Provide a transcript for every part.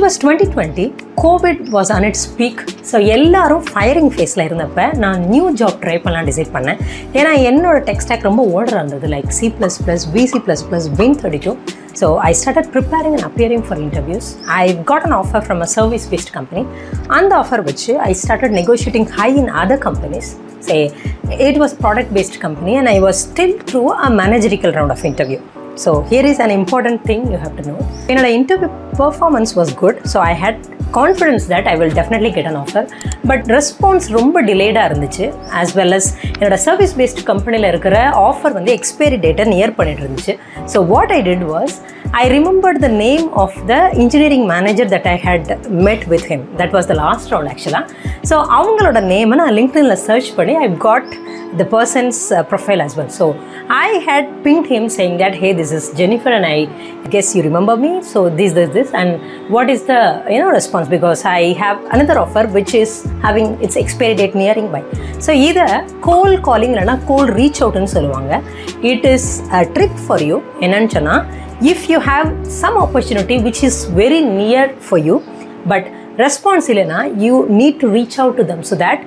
It was twenty twenty Covid was on its peak so எல்லாரும் firing ஃபேஸில் இருந்தப்ப நான் நியூ ஜாப் ட்ரை பண்ணலாம் டிசைட் பண்ணேன். ஏன்னா என்னோட டெக்ஸ்டாக் ரொம்ப ஓடர் இருந்தது. Like C plus plus VC plus plus Win thirty two so I started preparing and appearing for interviews I got an offer from a service based company அந்த offer வச்சு I started negotiating high in other companies say it was product based company and I was still through a managerial round of interview so here is an important thing you have to know என்னோட interview performance was good so i had confidence that i will definitely get an offer but response ரொம்ப டிலேடாக இருந்துச்சு as well as என்னோட service paste கம்பெனியில் இருக்கிற offer வந்து expiry டேட்டை near பண்ணிட்டு இருந்துச்சு so what I did was I remembered the name of the engineering manager that I had met with him. That was the last round actually. So அவங்களோட நேமை நான் லிங்க்டின்ல search பண்ணி I got the person's uh, profile as well. So I had pinged him saying that, hey, this is Jennifer and I guess you remember me. So this, this, this. And what is the, you know, response? Because I have another offer which is having its expiry date nearing by. So either cold calling இல்லைனா cold reach outன்னு சொல்லுவாங்க. It is a trick for you. என்னன்னு சொன்னா if you have some opportunity which is very near for you but response இல்லைனா you need to reach out to them so that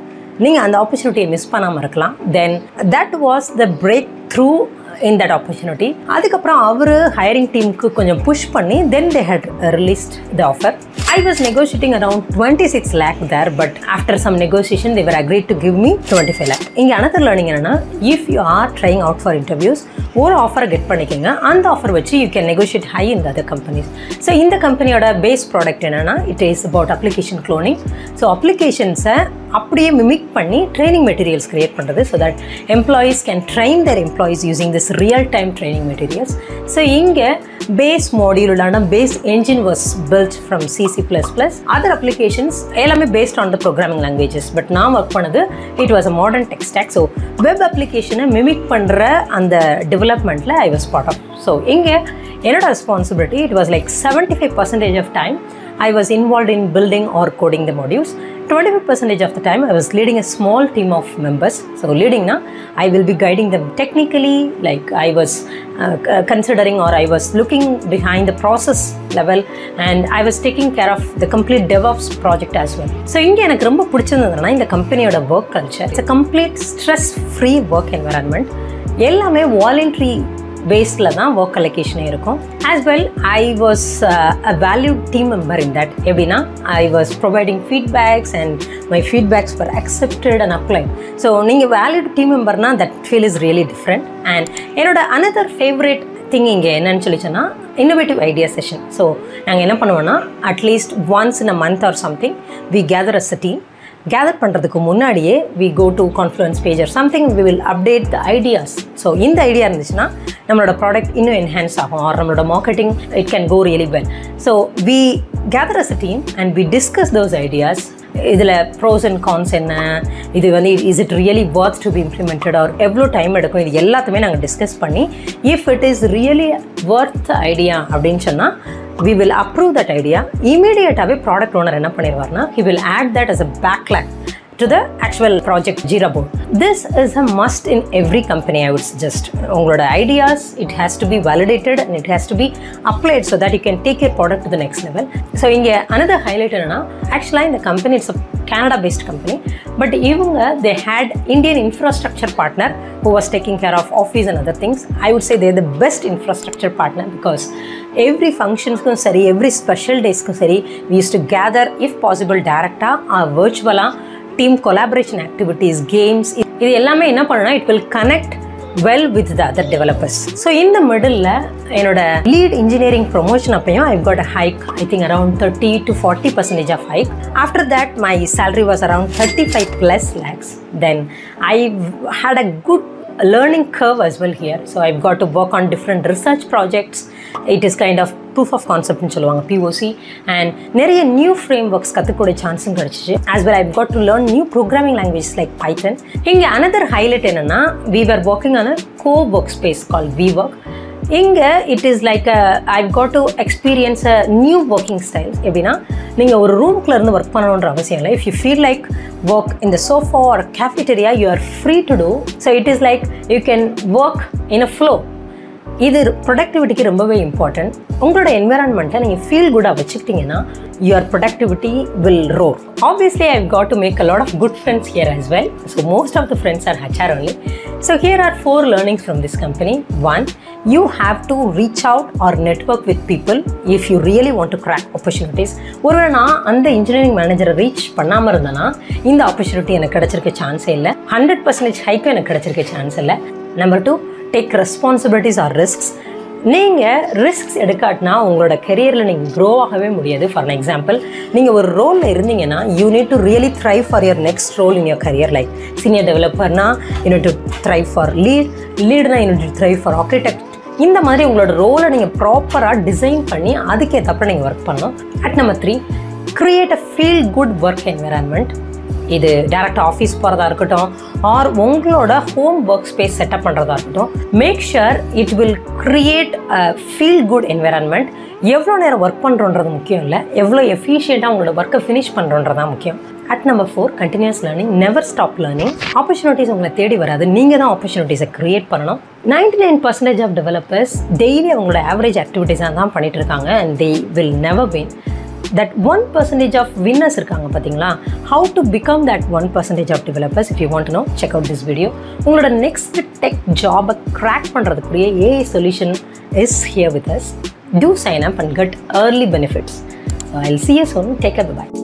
நீங்கள் அந்த ஆப்பர்ச்சுனிட்டியை miss பண்ணாமல் இருக்கலாம். Then that was the breakthrough in that opportunity அதுக்கப்புறம் அவர் hiring டீமுக்கு கொஞ்சம் புஷ் பண்ணி then they had released the offer I was negotiating around twenty six lakh there but after some negotiation they were agree to give me twenty five lakh இங்கே another learning என்னன்னா if you are trying out for interviews ஒரு ஆஃபரை get பண்ணிக்கோங்க. அந்த offer வச்சு you can negotiate high இந்த other companies so இந்த கம்பெனியோட பேஸ் ப்ராடக்ட் என்னென்னா it is about application cloning so அப்ளிகேஷன்ஸை அப்படியே மிமிக் பண்ணி ட்ரைனிங் மெட்டீரியல்ஸ் கிரியேட் பண்ணுறது so that employees can train their employees using this real time training materials so இங்கே base மாடியூலான base engine was built from VC plus plus other applications எல்லாமே based on the programming languages but நான் work பண்ணது it was a modern tech stack so web அப்ளிகேஷனை mimic பண்ணுற அந்த டெவலப்மெண்ட்டில் I was part of so இங்கே என்னோட responsibility it was like seventy five percentage of time I was involved in building or coding the modules. 25% of the time I was leading a small team of members. So leading now, I will be guiding them technically, like I was uh, c- considering or I was looking behind the process level and I was taking care of the complete DevOps project as well. So இங்கே எனக்கு ரொம்ப பிடிச்சிருந்ததுன்னா இந்த கம்பெனியோட work culture it's a complete stress free work environment எல்லாமே voluntary பேஸில் தான் work அலோகேஷனே இருக்கும். As well I was a valued team member in that எப்படின்னா I was providing feedbacks and my feedbacks for accepted and applied so நீங்கள் value team மெம்பர்னால் that feel is really different and என்னோட another favourite thing இங்கே என்னன்னு சொல்லிச்சோன்னா innovative idea session so நாங்கள் என்ன பண்ணுவோன்னா at least once in a month or something we gather as a team gather பண்ணுறதுக்கு முன்னாடியே we go to Confluence page or something we will update the ideas so இந்த idea இருந்துச்சுன்னா நம்மளோட product இன்னும் enhance ஆகும் ஆர் நம்மளோட marketing it can go really well so we gather as a team and we discuss those ideas இதில் pros and cons என்ன? இது வந்து is it really worth to be implemented or எவ்வளோ time எடுக்கும்? இது எல்லாத்தையுமே நாங்கள் டிஸ்கஸ் பண்ணி if it is really worth idea அப்படின்னு சொன்னால் we will approve that idea இமீடியட்டாகவே product owner என்ன பண்ணிடுவார்னா he will add that as a backlog to the actual project Jira board. This is a must in every company, I would suggest. உங்களோட ideas, it has to be validated and it has to be applied so that you can take your product to the next level. So இங்கே another highlight என்னன்னா ஆக்சுவலாக இந்த company it's Canada based company but இவங்க they had Indian infrastructure partner who was taking care of office and other things I would say they're the best infrastructure partner because every ஃபங்க்ஷன்ஸ்க்கும் சரி every special டேஸ்க்கும் சரி use used gather if possible possible டேரெக்டாக வர்ச்சுவலாக team collaboration activities games இது எல்லாமே என்ன பண்ணணும்னா it will connect well with the other developers so இந்த மிடில் என்னோட லீட் இன்ஜினியரிங் ப்ரொமோஷன் அப்பையும் I got a hike I think around thirty to forty percentage of hike after that my salary was around thirty five plus lakhs then I had a good a good learning curve as well here. So I've got to work on different research projects. It is kind of proof of concept னு சொல்லுவாங்க POC and நிறைய new frame works கற்றுக்கூடிய சான்ஸும் கிடச்சிச்சு as well I've got to learn new programming language like Python இங்கே another highlight என்னன்னா we are working on a co work space call WeWork இங்கே it is like I've got to experience a new working styles எப்படின்னா நீங்கள் ஒரு ரூம்குள்ள இருந்து work பண்ணணுன்ற அவசியம் இல்லை. If you feel like work இந்த sofa or cafeteria you are free to do so it is like you can work in a flow இது ப்ரொடக்டிவிட்டிக்கு ரொம்பவே இம்பார்ட்டன்ட் உங்களோட என்விரான்மெண்ட்டை நீங்கள் ஃபீல் குட்டாக வச்சுக்கிட்டிங்கன்னா your productivity will roar obviously I got to make a lot of good friends here as well so most of the friends are HR only so here are four learnings from this company one you have to reach out or network with people if you really want to crack opportunities ஒருவேளை நான் அந்த engineering மேனேஜரை reach பண்ணாமல் இருந்தேன்னா இந்த opportunity எனக்கு கிடச்சிருக்க சான்ஸே இல்லை. ஹண்ட்ரட் பர்சன்டேஜ் ஹைக்கும் எனக்கு கிடச்சிருக்க சான்ஸ் இல்லை. Number two take responsibilities or risks நீங்கள் ரிஸ்க்ஸ் எடுக்காட்டினா உங்களோட கெரியரில் நீங்கள் க்ரோ ஆகவே முடியாது. ஃபார் எக்ஸாம்பிள் நீங்கள் ஒரு ரோலில் இருந்தீங்கன்னா you need to really thrive for your next role in your career life senior டெவலப்பர்னா you need to thrive for lead லீட்னா you need to thrive for architect இந்த மாதிரி உங்களோட ரோலை நீங்கள் ப்ராப்பராக டிசைன் பண்ணி அதுக்கேற்றப்ப நீங்கள் ஒர்க் பண்ணணும் at number three create a feel good work environment இது டேரக்ட் ஆஃபீஸ் போகிறதா இருக்கட்டும் ஆர் உங்களோட ஹோம் ஒர்க் ஸ்பேஸ் செட்டப் பண்ணுறதா இருக்கட்டும் make sure it will create a feel good environment எவ்வளோ நேரம் ஒர்க் பண்ணுறோன்றது முக்கியம் இல்லை. எவ்வளோ எஃபிஷியண்ட்டாக உங்களோட ஒர்க்கை ஃபினிஷ் பண்ணுறோன்றது தான் முக்கியம். At number four continuous learning never stop learning opportunities உங்களை தேடி வராது. நீங்கள் தான் ஆப்பர்ச்சுனிட்டிஸை க்ரியேட் பண்ணணும். Ninety nine percentage of developers daily அவங்களோட ஆவரேஜ் ஆக்டிவிட்டீஸாக தான் பண்ணிகிட்டு இருக்காங்க and they will never win that one percentage of winners இருக்காங்க பார்த்தீங்களா how to become that one percentage of developers if you want know check out this video உங்களோட next tech ஜாபை crack பண்ணுறதுக்குரிய AI solution is here with us to sign up and cut early benefits I C S one take up by